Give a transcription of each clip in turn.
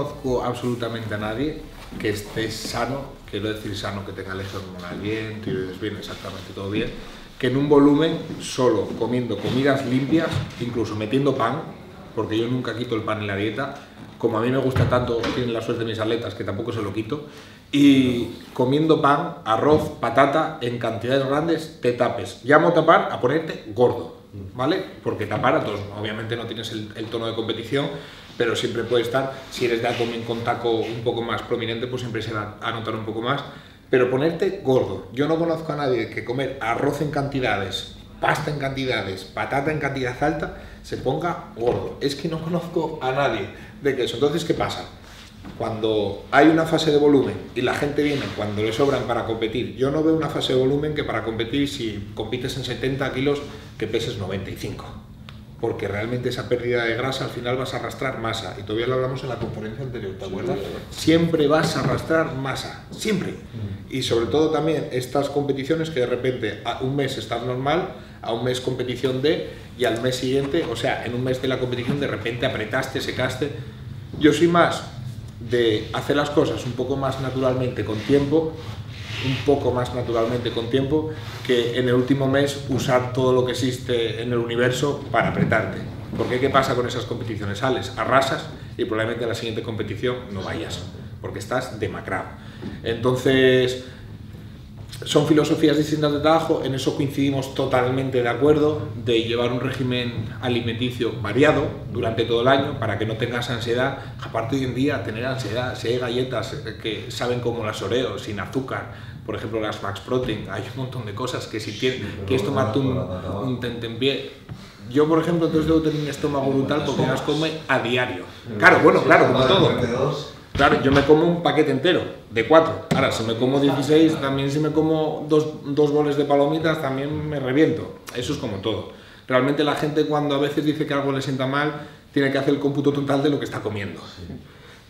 conozco absolutamente a nadie que esté sano, quiero decir sano, que tenga elección hormonal bien, tiroides bien, exactamente todo bien, que en un volumen solo comiendo comidas limpias, incluso metiendo pan, porque yo nunca quito el pan en la dieta, como a mí me gusta tanto, tienen la suerte de mis atletas que tampoco se lo quito, y comiendo pan, arroz, patata en cantidades grandes, te tapes. Llamo tapar a ponerte gordo, ¿vale? Porque tapar a todos, obviamente no tienes el, el tono de competición, pero siempre puede estar, si eres de abdomen con taco un poco más prominente, pues siempre se va a notar un poco más, pero ponerte gordo. Yo no conozco a nadie que comer arroz en cantidades, pasta en cantidades, patata en cantidad alta, se ponga gordo. Es que no conozco a nadie de que eso. Entonces, ¿qué pasa? Cuando hay una fase de volumen y la gente viene cuando le sobran para competir, yo no veo una fase de volumen que para competir, si compites en 70 kilos, que peses 95 porque realmente esa pérdida de grasa al final vas a arrastrar masa, y todavía lo hablamos en la conferencia anterior, ¿te acuerdas? Siempre vas a arrastrar masa, siempre. Mm. Y sobre todo también estas competiciones que de repente a un mes estás normal, a un mes competición de, y al mes siguiente, o sea, en un mes de la competición de repente apretaste, secaste. Yo soy más de hacer las cosas un poco más naturalmente con tiempo un poco más naturalmente con tiempo que en el último mes usar todo lo que existe en el universo para apretarte. Porque ¿qué pasa con esas competiciones? Sales, arrasas y probablemente a la siguiente competición no vayas, porque estás demacrado. Entonces, son filosofías distintas de trabajo, en eso coincidimos totalmente de acuerdo, de llevar un régimen alimenticio variado durante todo el año para que no tengas ansiedad. Aparte hoy en día, tener ansiedad, si hay galletas que saben como las Oreo, sin azúcar, por ejemplo las Max Protein, hay un montón de cosas que si tienes, quieres tomarte un, un tentempié, yo, por ejemplo, entonces debo tener un estómago brutal porque las come a diario. Claro, bueno, claro, como todo. Claro, yo me como un paquete entero, de cuatro. Ahora, si me como 16, también si me como dos, dos boles de palomitas, también me reviento. Eso es como todo. Realmente la gente cuando a veces dice que algo le sienta mal, tiene que hacer el cómputo total de lo que está comiendo.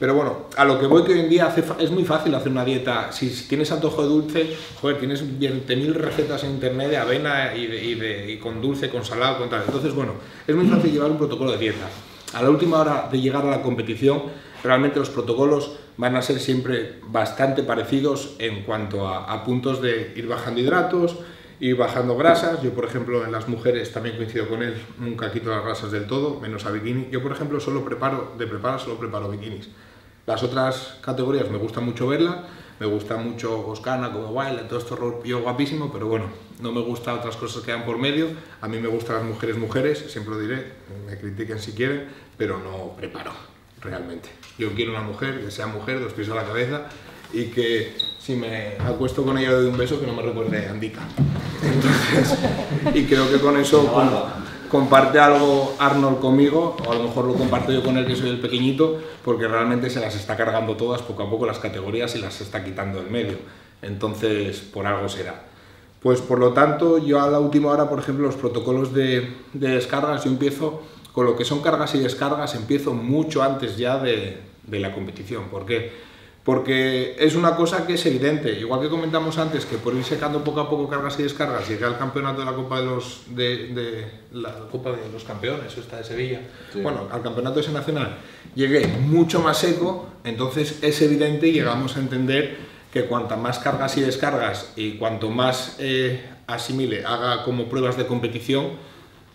Pero bueno, a lo que voy que hoy en día es muy fácil hacer una dieta. Si, tienes antojo de dulce, joder, tienes 20.000 recetas en internet de avena y, y, y, con dulce, con salado, con tal. Entonces, bueno, es muy fácil llevar un protocolo de dieta. A la última hora de llegar a la competición, realmente los protocolos van a ser siempre bastante parecidos en cuanto a, puntos de ir bajando hidratos, ir bajando grasas. Yo, por ejemplo, en las mujeres también coincido con él, nunca quito las grasas del todo, menos a bikini. Yo, por ejemplo, solo preparo, de preparar, solo preparo bikinis. Las otras categorías me gusta mucho verlas, me gusta mucho Goscana, como baila, todo esto yo guapísimo, pero bueno, no me gusta otras cosas que dan por medio. A mí me gustan las mujeres mujeres, siempre lo diré, me critiquen si quieren, pero no preparo realmente. Yo quiero una mujer que sea mujer, dos pies a la cabeza y que si me acuesto con ella de un beso que no me recuerde a Andica. Entonces, y creo que con eso comparte algo Arnold conmigo, o a lo mejor lo comparto yo con él que soy el pequeñito, porque realmente se las está cargando todas poco a poco las categorías y las está quitando del medio. Entonces, por algo será. Pues por lo tanto, yo a la última hora, por ejemplo, los protocolos de, de descargas, yo empiezo con lo que son cargas y descargas empiezo mucho antes ya de, la competición. ¿Por qué? Porque es una cosa que es evidente, igual que comentamos antes, que por ir secando poco a poco cargas y descargas, llegué al campeonato de la Copa de los, de, la Copa de los Campeones, esta de Sevilla, bueno, al campeonato ese nacional, llegué mucho más seco, entonces es evidente y llegamos a entender que cuanta más cargas y descargas y cuanto más eh, asimile, haga como pruebas de competición,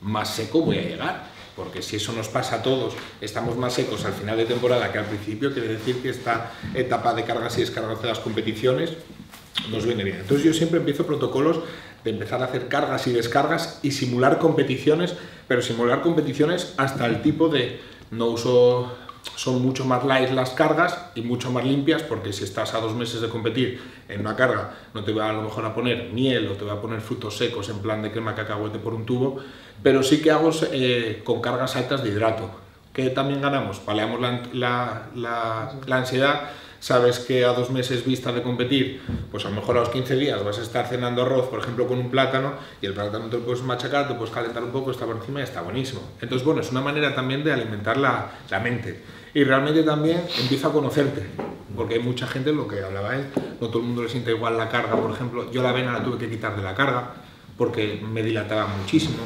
más seco voy a llegar porque si eso nos pasa a todos, estamos más secos al final de temporada que al principio, quiere decir que esta etapa de cargas y descargas de las competiciones nos viene bien. Entonces yo siempre empiezo protocolos de empezar a hacer cargas y descargas y simular competiciones, pero simular competiciones hasta el tipo de no uso son mucho más light las cargas y mucho más limpias porque si estás a dos meses de competir en una carga no te va a lo mejor a poner miel o te va a poner frutos secos en plan de crema cacahuete por un tubo, pero sí que hago eh, con cargas altas de hidrato. que también ganamos? Paleamos la, la, la, ansiedad, sabes que a dos meses vista de competir, pues a lo mejor a los 15 días vas a estar cenando arroz, por ejemplo, con un plátano, y el plátano te lo puedes machacar, te puedes calentar un poco, está por encima y está buenísimo. Entonces, bueno, es una manera también de alimentar la, la mente y realmente también empieza a conocerte, porque hay mucha gente, lo que hablaba él, no todo el mundo le siente igual la carga, por ejemplo, yo la avena la tuve que quitar de la carga porque me dilataba muchísimo.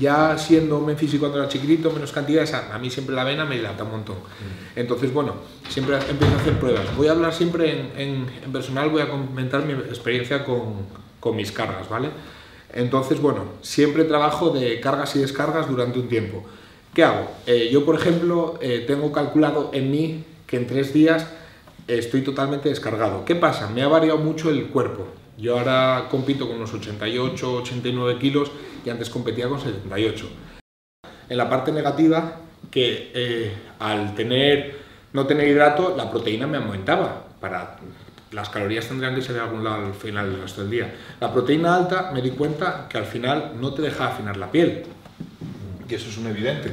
Ya siendo men físico cuando era chiquitito, menos cantidades, a, mí siempre la avena me dilata un montón. Mm. Entonces, bueno, siempre empiezo a hacer pruebas. Voy a hablar siempre en, en, personal, voy a comentar mi experiencia con, con, mis cargas, ¿vale? Entonces, bueno, siempre trabajo de cargas y descargas durante un tiempo. ¿Qué hago? Eh, yo, por ejemplo, eh, tengo calculado en mí que en tres días estoy totalmente descargado. ¿Qué pasa? Me ha variado mucho el cuerpo. Yo ahora compito con unos 88, 89 kilos y antes competía con 78. En la parte negativa, que eh, al tener, no tener hidrato, la proteína me aumentaba. Para, las calorías tendrían que ser de algún lado al final del resto del día. La proteína alta me di cuenta que al final no te deja afinar la piel. Y eso es un evidente.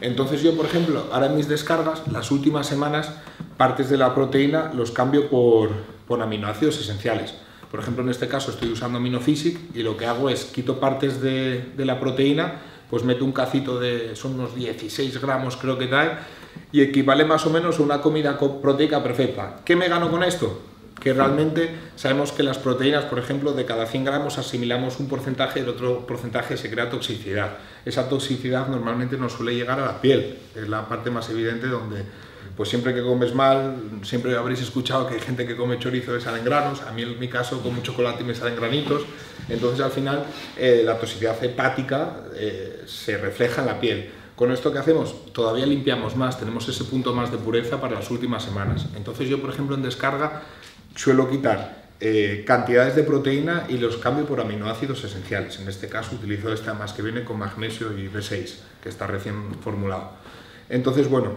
Entonces yo, por ejemplo, ahora en mis descargas, las últimas semanas, partes de la proteína los cambio por, por aminoácidos esenciales. Por ejemplo, en este caso estoy usando Aminophysic y lo que hago es quito partes de, de la proteína, pues meto un cacito de, son unos 16 gramos creo que trae, y equivale más o menos a una comida proteica perfecta. ¿Qué me gano con esto? Que realmente sabemos que las proteínas, por ejemplo, de cada 100 gramos asimilamos un porcentaje y el otro porcentaje se crea toxicidad. Esa toxicidad normalmente no suele llegar a la piel, es la parte más evidente donde pues siempre que comes mal, siempre habréis escuchado que hay gente que come chorizo y salen granos, a mí en mi caso como chocolate me salen granitos, entonces al final eh, la toxicidad hepática eh, se refleja en la piel. Con esto que hacemos, todavía limpiamos más, tenemos ese punto más de pureza para las últimas semanas. Entonces yo, por ejemplo, en descarga suelo quitar eh, cantidades de proteína y los cambio por aminoácidos esenciales. En este caso utilizo esta más que viene con magnesio y B6, que está recién formulado. Entonces, bueno,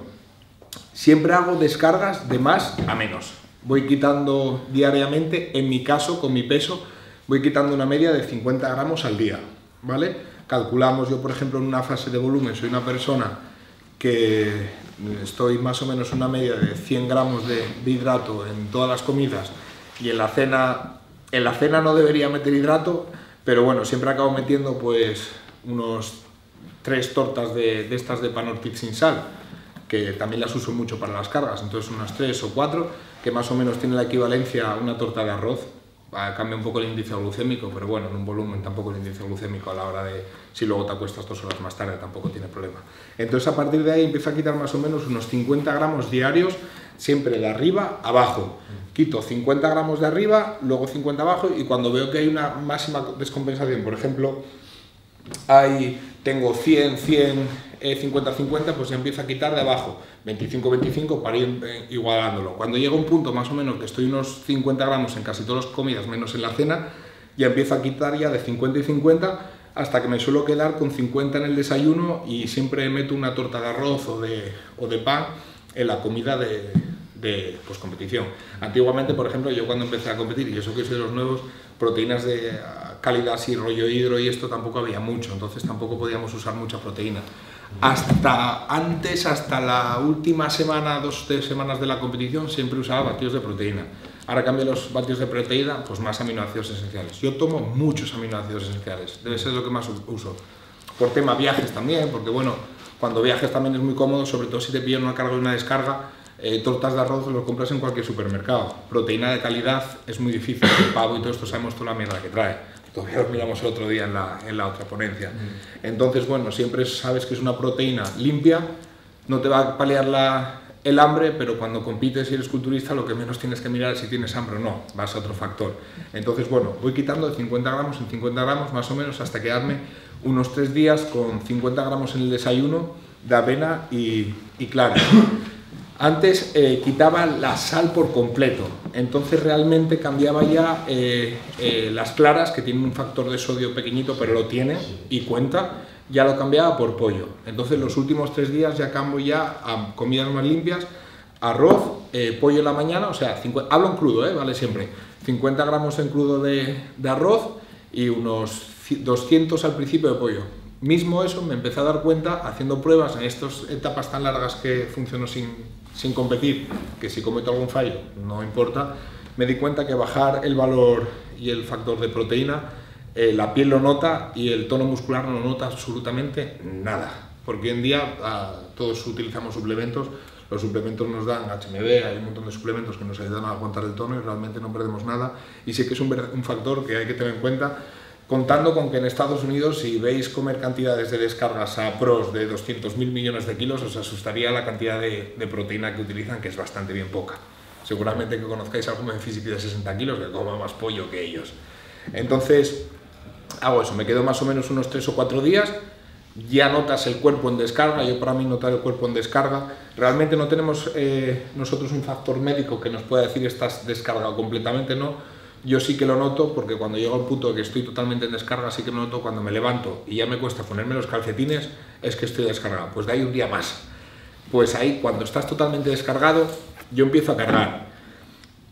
siempre hago descargas de más a menos. Voy quitando diariamente, en mi caso, con mi peso, voy quitando una media de 50 gramos al día, ¿vale? Calculamos, yo por ejemplo en una fase de volumen soy una persona que estoy más o menos una media de 100 gramos de, hidrato en todas las comidas y en la cena, en la cena no debería meter hidrato, pero bueno, siempre acabo metiendo pues unos tres tortas de, de estas de panortic sin sal, que también las uso mucho para las cargas, entonces unas tres o cuatro, que más o menos tiene la equivalencia a una torta de arroz, cambia un poco el índice glucémico, pero bueno, en un volumen tampoco el índice glucémico a la hora de, si luego te acuestas dos horas más tarde, tampoco tiene problema. Entonces a partir de ahí empiezo a quitar más o menos unos 50 gramos diarios, siempre de arriba abajo. Quito 50 gramos de arriba, luego 50 abajo y cuando veo que hay una máxima descompensación, por ejemplo, hay, tengo 100, 100 50-50, pues ya empieza a quitar de abajo, 25-25 para ir eh, igualándolo. Cuando llega un punto más o menos que estoy unos 50 gramos en casi todas las comidas, menos en la cena, ya empiezo a quitar ya de 50 y 50 hasta que me suelo quedar con 50 en el desayuno y siempre meto una torta de arroz o de, pan en la comida de, pues, competición. Antiguamente, por ejemplo, yo cuando empecé a competir, y eso que soy de los nuevos, proteínas de calidad así, rollo hidro y esto tampoco había mucho, entonces tampoco podíamos usar mucha proteína hasta antes, hasta la última semana, dos tres semanas de la competición, siempre usaba batidos de proteína. Ahora cambio los batidos de proteína, pues más aminoácidos esenciales. Yo tomo muchos aminoácidos esenciales, debe ser lo que más uso. Por tema viajes también, porque bueno, cuando viajes también es muy cómodo, sobre todo si te pillan una carga y una descarga, eh, tortas de arroz lo compras en cualquier supermercado. Proteína de calidad es muy difícil, el pavo y todo esto sabemos toda la mierda que trae todavía lo miramos el otro día en la, en la otra ponencia. Mm. Entonces, bueno, siempre sabes que es una proteína limpia, no te va a paliar la, el hambre, pero cuando compites y eres culturista, lo que menos tienes que mirar es si tienes hambre o no, vas a otro factor. Entonces, bueno, voy quitando de 50 gramos en 50 gramos más o menos hasta quedarme unos 3 días con 50 gramos en el desayuno de avena y, y clara. Antes eh, quitaba la sal por completo, entonces realmente cambiaba ya eh, eh, las claras, que tienen un factor de sodio pequeñito, pero lo tiene y cuenta, ya lo cambiaba por pollo. Entonces los últimos tres días ya cambio ya a comidas más limpias, arroz, pollo en la mañana, o sea, hablo en crudo, vale siempre, 50 gramos en crudo de, de arroz y unos 200 al principio de pollo. Mismo eso me empecé a dar cuenta haciendo pruebas en estas etapas tan largas que funciono sin, sin competir, que si cometo algún fallo no importa, me di cuenta que bajar el valor y el factor de proteína, eh, la piel lo nota y el tono muscular no nota absolutamente nada. Porque hoy en día ah, todos utilizamos suplementos, los suplementos nos dan HMB, hay un montón de suplementos que nos ayudan a aguantar el tono y realmente no perdemos nada. Y sé que es un factor que hay que tener en cuenta contando con que en Estados Unidos, si veis comer cantidades de descargas a pros de 200.000 millones de kilos, os asustaría la cantidad de, proteína que utilizan, que es bastante bien poca. Seguramente que conozcáis a algún físico de 60 kilos que coma más pollo que ellos. Entonces, hago eso, me quedo más o menos unos 3 o 4 días, ya notas el cuerpo en descarga, yo para mí notar el cuerpo en descarga, realmente no tenemos eh, nosotros un factor médico que nos pueda decir estás descargado completamente, no, yo sí que lo noto porque cuando llego al punto de que estoy totalmente en descarga, sí que lo noto cuando me levanto y ya me cuesta ponerme los calcetines, es que estoy descargado. Pues de ahí un día más. Pues ahí, cuando estás totalmente descargado, yo empiezo a cargar.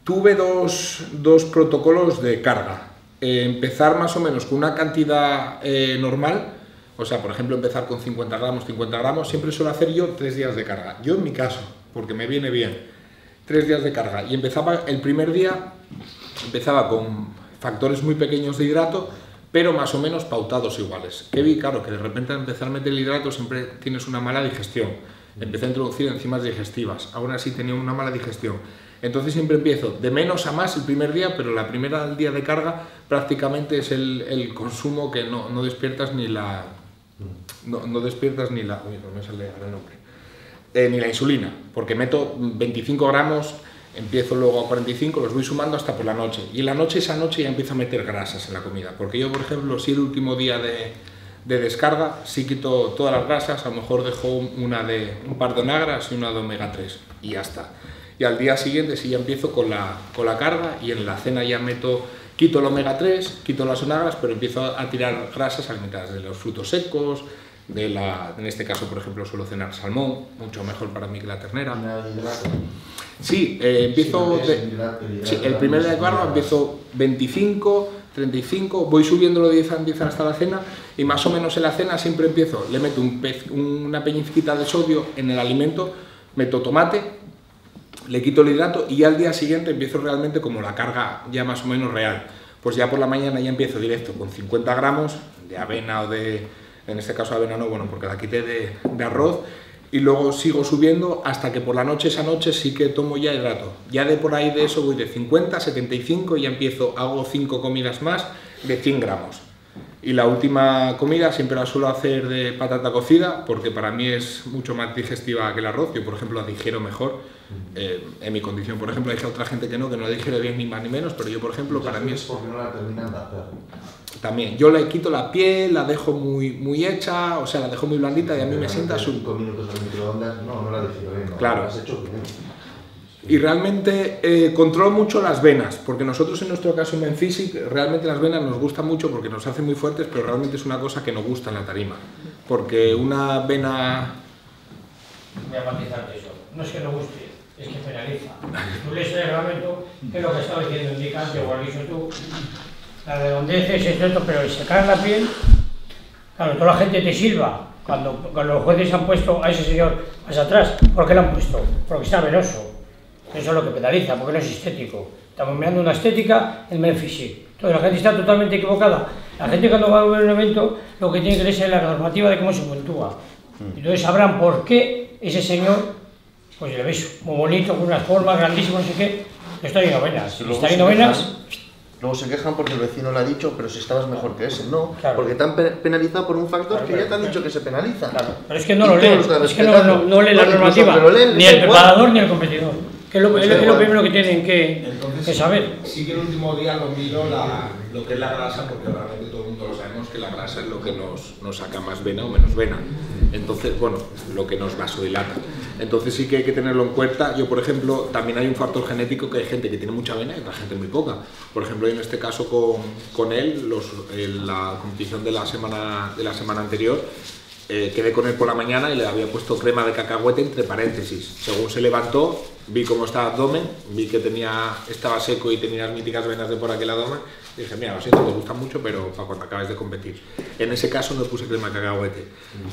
Tuve dos, dos protocolos de carga. Eh, empezar más o menos con una cantidad eh, normal, o sea, por ejemplo, empezar con 50 gramos, 50 gramos, siempre suelo hacer yo tres días de carga. Yo en mi caso, porque me viene bien, tres días de carga. Y empezaba el primer día empezaba con factores muy pequeños de hidrato, pero más o menos pautados iguales. Que vi, claro, que de repente al empezar a meter el hidrato siempre tienes una mala digestión. Empecé a introducir enzimas digestivas, aún así tenía una mala digestión. Entonces siempre empiezo de menos a más el primer día, pero la primera día de carga prácticamente es el, consumo que no, no, despiertas ni la... No, no despiertas ni la... Uy, no me sale el nombre. Eh, ni la insulina, porque meto 25 gramos empiezo luego a 45, los voy sumando hasta por la noche. Y la noche, esa noche ya empiezo a meter grasas en la comida. Porque yo, por ejemplo, si el último día de, de descarga, sí quito todas las grasas, a lo mejor dejo una de un par de onagras y una de omega 3 y ya está. Y al día siguiente sí ya empiezo con la, con la carga y en la cena ya meto, quito el omega 3, quito las onagras, pero empiezo a tirar grasas alimentadas de los frutos secos, de la, en este caso, por ejemplo, suelo cenar salmón, mucho mejor para mí que la ternera. Sí, eh, empiezo. el primer día de carga empiezo 25, 35, voy subiendo de 10 a 10 hasta la cena y más o menos en la cena siempre empiezo, le meto un una peñizquita de sodio en el alimento, meto tomate, le quito el hidrato y al día siguiente empiezo realmente como la carga ya más o menos real. Pues ya por la mañana ya empiezo directo con 50 gramos de avena o de, en este caso avena no, bueno, porque la quité de, de arroz y luego sigo subiendo hasta que por la noche, esa noche sí que tomo ya hidrato. Ya de por ahí de eso voy de 50 a 75 y ya empiezo, hago 5 comidas más de 100 gramos. Y la última comida siempre la suelo hacer de patata cocida porque para mí es mucho más digestiva que el arroz. Yo, por ejemplo, la digiero mejor eh, en mi condición. Por ejemplo, hay otra gente que no, que no la digiere bien ni más ni menos, pero yo, por ejemplo, para mí es... porque no la terminan de hacer. También, yo le quito la piel, la dejo muy, muy hecha, o sea, la dejo muy blandita y a mí me sienta su... minutos al microondas, no, no la digiero bien, no, claro. la has hecho bien. Y realmente eh, controlo mucho las venas, porque nosotros en nuestro caso en Menfisic, realmente las venas nos gustan mucho porque nos hacen muy fuertes, pero realmente es una cosa que nos gusta en la tarima. Porque una vena... Voy a matizar eso. No es que no guste, es que penaliza. Tú lees el reglamento, que es lo que estaba diciendo, indica, igual que tú, la redondez es esto, pero el secar la piel, claro, toda la gente te silba. Cuando, cuando los jueces han puesto a ese señor más atrás, ¿por qué lo han puesto? Porque está venoso. Eso es lo que penaliza, porque no es estético. Estamos mirando una estética en Memphis. Entonces la gente está totalmente equivocada. La gente cuando va a ver un evento lo que tiene que leer es la normativa de cómo se puntúa. Mm. Entonces sabrán por qué ese señor, pues le veis muy bonito, con unas formas grandísimas, no sé qué, está en novenas. Está en novenas, Luego se quejan porque el vecino lo ha dicho, pero si estabas mejor que ese. No, porque te han penalizado por un factor que ya te han dicho que se penaliza. Claro, pero es que no lo leen, es que no, no, no leen la normativa, ni el preparador ni el competidor. Que es lo, es lo primero que tienen que, que, saber. Sí que el último día lo miro la, lo que es la grasa, porque realmente todo el mundo lo sabemos que la grasa es lo que nos, nos saca más vena o menos vena. Entonces, bueno, lo que nos vasodilata. Entonces sí que hay que tenerlo en cuenta. Yo, por ejemplo, también hay un factor genético que hay gente que tiene mucha vena y otra gente muy poca. Por ejemplo, en este caso con, con él, los, en la competición de la semana, de la semana anterior, eh, quedé con él por la mañana y le había puesto crema de cacahuete entre paréntesis. Según se levantó, vi cómo estaba abdomen, vi que tenía, estaba seco y tenía las míticas venas de por aquel abdomen. Y dije, mira, lo siento, te gusta mucho, pero para cuando acabes de competir. En ese caso no puse crema cacahuete.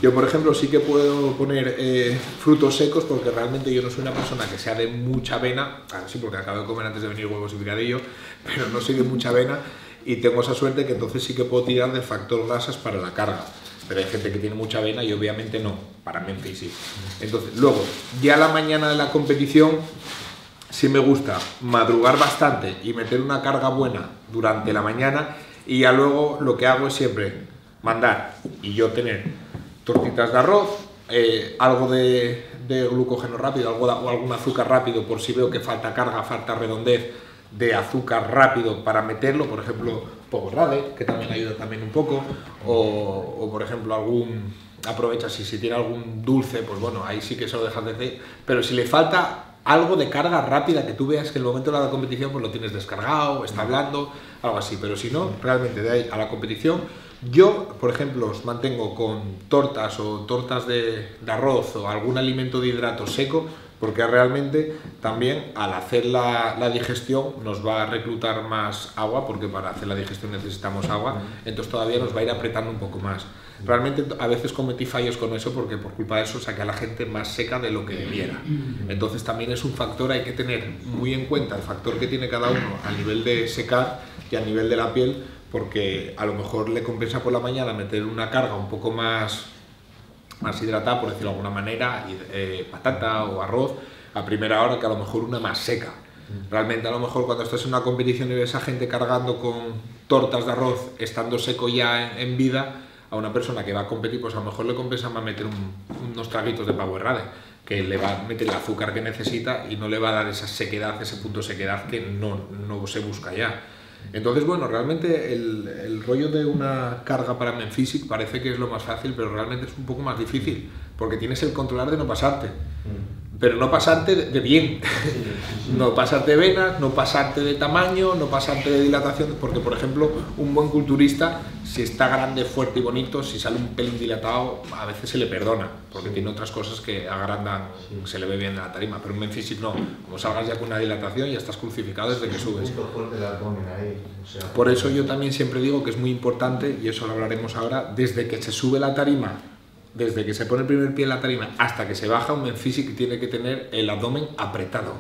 Yo, por ejemplo, sí que puedo poner eh, frutos secos porque realmente yo no soy una persona que sea de mucha vena, claro, sí, porque acabo de comer antes de venir huevos y picadillo, pero no soy de mucha vena y tengo esa suerte que entonces sí que puedo tirar de factor grasas para la carga pero hay gente que tiene mucha vena y obviamente no, para Memphis sí. Entonces, luego, ya la mañana de la competición, sí me gusta madrugar bastante y meter una carga buena durante la mañana Y ya luego lo que hago es siempre mandar y yo tener tortitas de arroz, eh, algo de, de, glucógeno rápido, algo o algún azúcar rápido por si veo que falta carga, falta redondez de azúcar rápido para meterlo, por ejemplo, rade, que también ayuda también un poco, o, o por ejemplo algún, aprovecha si, si tiene algún dulce, pues bueno, ahí sí que se lo dejas de hacer, pero si le falta algo de carga rápida, que tú veas que en el momento de la competición pues lo tienes descargado, está hablando, algo así, pero si no, realmente de ahí a la competición, yo, por ejemplo, os mantengo con tortas o tortas de, de arroz o algún alimento de hidrato seco, porque realmente también al hacer la, la, digestión nos va a reclutar más agua, porque para hacer la digestión necesitamos agua, entonces todavía nos va a ir apretando un poco más. Realmente a veces cometí fallos con eso porque por culpa de eso saqué a la gente más seca de lo que debiera. Entonces también es un factor, hay que tener muy en cuenta el factor que tiene cada uno a nivel de secar y a nivel de la piel, porque a lo mejor le compensa por la mañana meter una carga un poco más más hidratada, por decirlo de alguna manera, eh, patata o arroz, a primera hora que a lo mejor una más seca. Realmente a lo mejor cuando estás en una competición y ves a gente cargando con tortas de arroz estando seco ya en, vida, a una persona que va a competir, pues a lo mejor le compensa más meter unos traguitos de Power Rade, que le va a meter el azúcar que necesita y no le va a dar esa sequedad, ese punto de sequedad que no, no se busca ya. Entonces, bueno, realmente el, el, rollo de una carga para Menfisic parece que es lo más fácil, pero realmente es un poco más difícil, porque tienes el controlar de no pasarte. Mm pero no pasarte de bien, no pasarte de venas, no pasarte de tamaño, no pasarte de dilatación, porque por ejemplo un buen culturista, si está grande, fuerte y bonito, si sale un pelín dilatado, a veces se le perdona, porque tiene otras cosas que agrandan, se le ve bien en la tarima, pero un Memphis no, como salgas ya con una dilatación ya estás crucificado desde que subes. Por eso yo también siempre digo que es muy importante, y eso lo hablaremos ahora, desde que se sube la tarima desde que se pone el primer pie en la tarima hasta que se baja, un men que tiene que tener el abdomen apretado.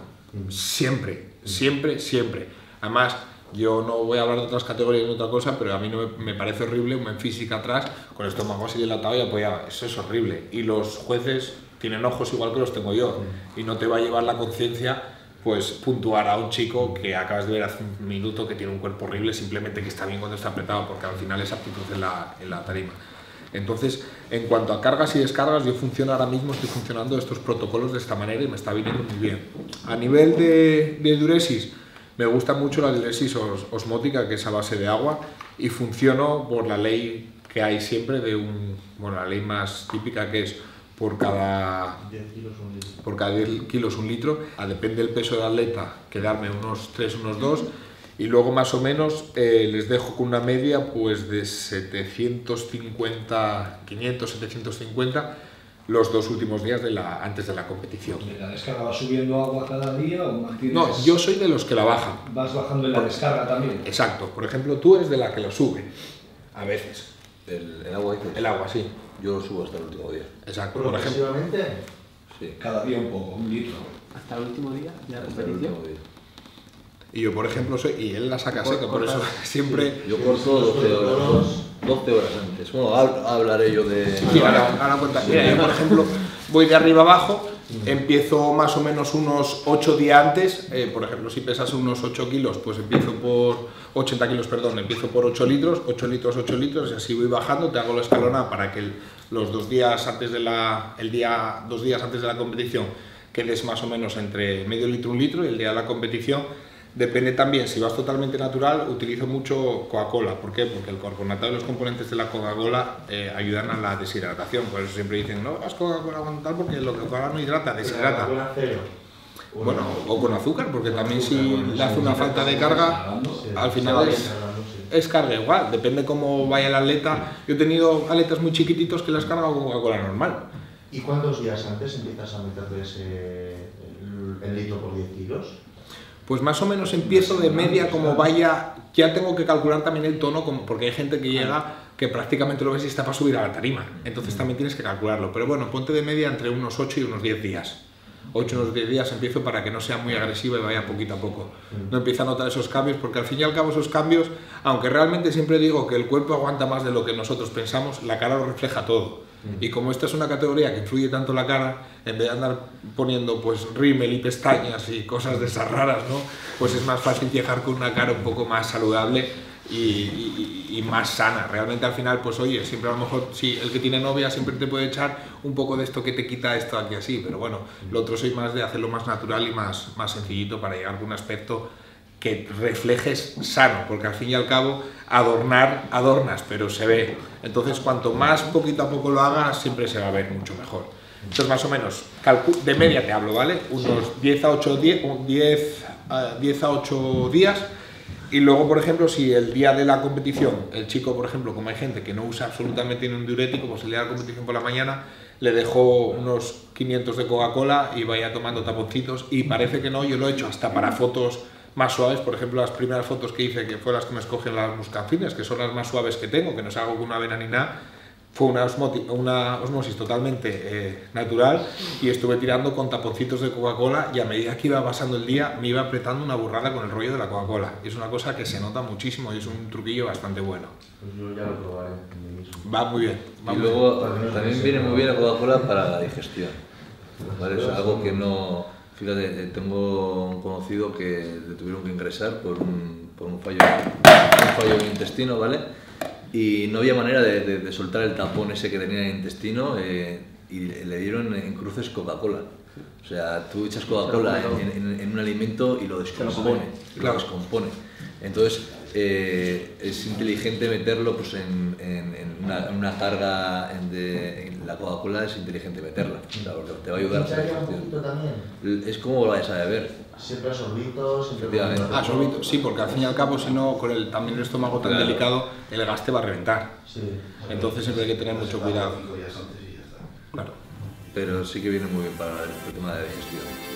Siempre, siempre, siempre. Además, yo no voy a hablar de otras categorías ni otra cosa, pero a mí no me, parece horrible un men atrás con el estómago así dilatado y apoyado. Eso es horrible. Y los jueces tienen ojos igual que los tengo yo. Y no te va a llevar la conciencia pues puntuar a un chico que acabas de ver hace un minuto que tiene un cuerpo horrible simplemente que está bien cuando está apretado porque al final es aptitud en la, en la tarima. Entonces, en cuanto a cargas y descargas, yo funciono ahora mismo, estoy funcionando estos protocolos de esta manera y me está viniendo muy bien. A nivel de, de diuresis, me gusta mucho la diuresis osmótica, que es a base de agua, y funciono por la ley que hay siempre de un, bueno, la ley más típica que es por cada 10 kilos un litro. Por cada 10 kilos un litro, a depende del peso del atleta, quedarme unos 3, unos 2, y luego más o menos eh, les dejo con una media pues de 750, 500, 750 los dos últimos días de la, antes de la competición. ¿Y la descarga va subiendo agua cada día o mantienes... No, yo soy de los que la bajan. ¿Vas bajando en la descarga también? Exacto. Por ejemplo, tú eres de la que lo sube, a veces. ¿El, el agua dices? El agua, sí. Yo lo subo hasta el último día. Exacto. Por ejemplo, Sí. Cada día un poco, un litro. ¿Hasta el último día de la competición? Y yo, por ejemplo, soy. Y él la saca seca, por eso siempre. Yo corto 12 horas, 12 horas antes. Bueno, hablaré yo de. Sí, ahora, ahora cuenta. Mira, yo, por ejemplo, voy de arriba abajo, empiezo más o menos unos 8 días antes. Eh, por ejemplo, si pesas unos 8 kilos, pues empiezo por. 80 kilos, perdón, empiezo por 8 litros, 8 litros, 8 litros, y así voy bajando, te hago la escalona para que los dos días antes de la. El día, dos días antes de la competición quedes más o menos entre medio litro, un litro, y el día de la competición Depende también, si vas totalmente natural, utilizo mucho Coca-Cola. ¿Por qué? Porque el carbonato de los componentes de la Coca-Cola eh, ayudan a la deshidratación. Por eso siempre dicen, no, haz Coca-Cola tal porque lo que Coca-Cola no hidrata, deshidrata. Bueno, o con azúcar, porque también si le hace una falta de carga, al final es, es carga igual, depende cómo vaya el atleta. Yo he tenido atletas muy chiquititos que las cargan con Coca-Cola normal. ¿Y cuántos días antes empiezas a meterle ese, el litro por 10 kilos? Pues más o menos empiezo de media como vaya, ya tengo que calcular también el tono, como, porque hay gente que llega que prácticamente lo ves y está para subir a la tarima, entonces también tienes que calcularlo, pero bueno, ponte de media entre unos 8 y unos 10 días. 8 unos 10 días empiezo para que no sea muy agresiva y vaya poquito a poco. No empieza a notar esos cambios porque al fin y al cabo esos cambios, aunque realmente siempre digo que el cuerpo aguanta más de lo que nosotros pensamos, la cara lo refleja todo. Y como esta es una categoría que influye tanto la cara, en vez de andar poniendo pues rímel y pestañas y cosas de esas raras, ¿no? Pues es más fácil llegar con una cara un poco más saludable y, y- y más sana. Realmente al final, pues oye, siempre a lo mejor, sí, el que tiene novia siempre te puede echar un poco de esto que te quita esto aquí así, pero bueno, lo otro soy más de hacerlo más natural y más, más sencillito para llegar a algún aspecto que reflejes sano, porque al fin y al cabo adornar, adornas, pero se ve. Entonces, cuanto más poquito a poco lo hagas, siempre se va a ver mucho mejor. Entonces, más o menos, de media te hablo, ¿vale? Unos 10 a 8, 10, un 10, a 10 a 8 días. Y luego, por ejemplo, si el día de la competición, el chico, por ejemplo, como hay gente que no usa absolutamente ni un diurético, pues el día de la competición por la mañana le dejo unos 500 de Coca-Cola y vaya tomando taponcitos. Y parece que no, yo lo he hecho hasta para fotos más suaves. Por ejemplo, las primeras fotos que hice, que fue las que me escogen las muscafines, que son las más suaves que tengo, que no se hago con una vena ni nada, fue una, osmoti- una osmosis totalmente eh, natural y estuve tirando con taponcitos de Coca-Cola y a medida que iba pasando el día me iba apretando una burrada con el rollo de la Coca-Cola. Y es una cosa que se nota muchísimo y es un truquillo bastante bueno. Pues yo ya lo probaré. Va muy bien. va Y muy bien. luego también viene muy bien la Coca-Cola para la digestión. ¿vale? Es algo que no. Fíjate, eh, tengo un conocido que le tuvieron que ingresar por un, por un fallo, un fallo en el intestino, ¿vale? Y no había manera de, de- de soltar el tapón ese que tenía en el intestino eh, y le dieron en cruces Coca-Cola. O sea, tú echas Coca-Cola en, en- en un alimento y lo descompone. lo Claro. descompone. Entonces, eh, es inteligente meterlo pues, en, en- en una, en una carga en de en la Coca-Cola, es inteligente meterla, porque te va a ayudar a hacer ¿Echaría un digestión. poquito también? Es como lo vayas a beber. Siempre a sorbitos, siempre Ah, sorbito, sí, porque al fin y al cabo, si no, con el, también el estómago tan Claro. delicado, el gas te va a reventar. Sí. Entonces siempre hay que tener mucho cuidado. Claro. Pero sí que viene muy bien para el tema de digestión.